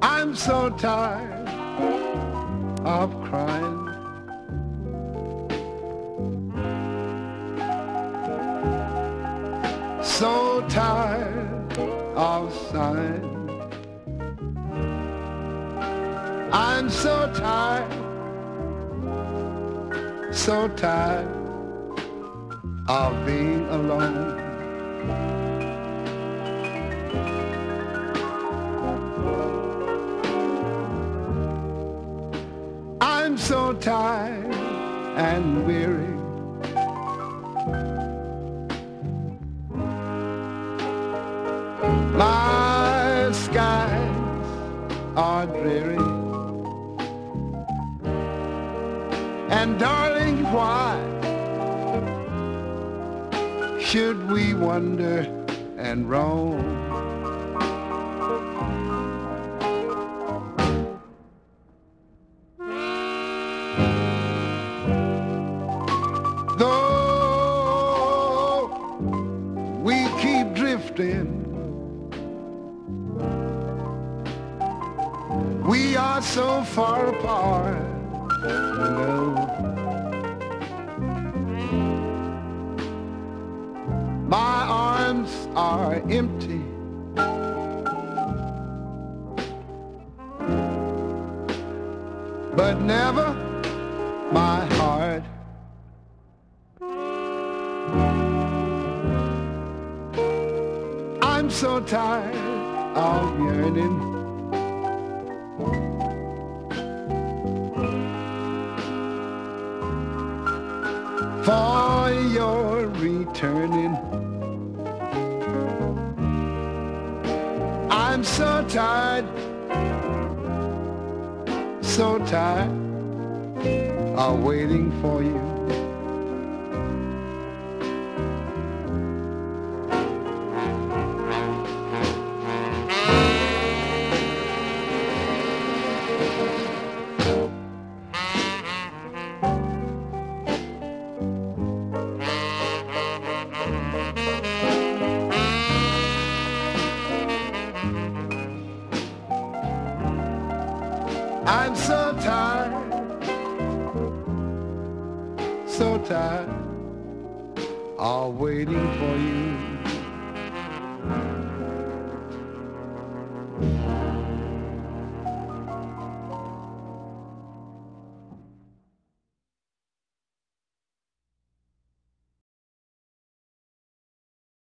I'm so tired of crying. So tired of sighing. I'm so tired, so tired of being alone. So tired and weary. My skies are dreary. And darling, why should we wonder and roam? Drifting, we are so far apart. My arms are empty. But never my heart. I'm so tired of yearning. For your returning. I'm so tired, so tired of waiting for you. I'm so tired, so tired of waiting for you.